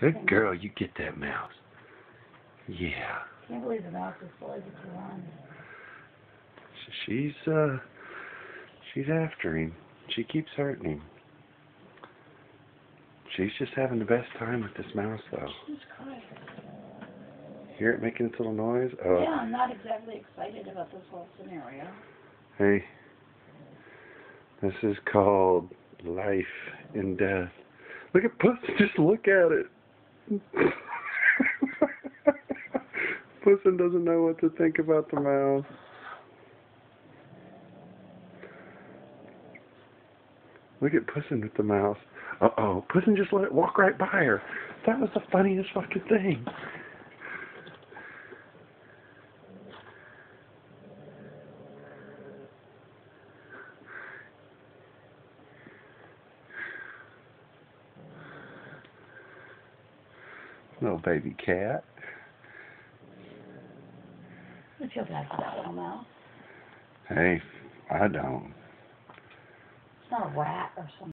Good girl, you get that mouse. Yeah. Can't believe the mouse is run. She's, uh, she's after him. She keeps hurting him. She's just having the best time with this mouse, though. Jesus Christ. Hear it making its little noise? Oh, Yeah, I'm not exactly excited about this whole scenario. hey. This is called life and death. Look at Puss. Just look at it. Pussin doesn't know what to think about the mouse. Look at Pussin with the mouse. Uh oh. Pussin just let it walk right by her. That was the funniest fucking thing. Little baby cat. I feel bad for that little mouse. Hey, I don't. It's not a rat or something.